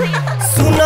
सुना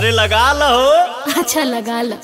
अरे लगा लो। अच्छा लगा लो।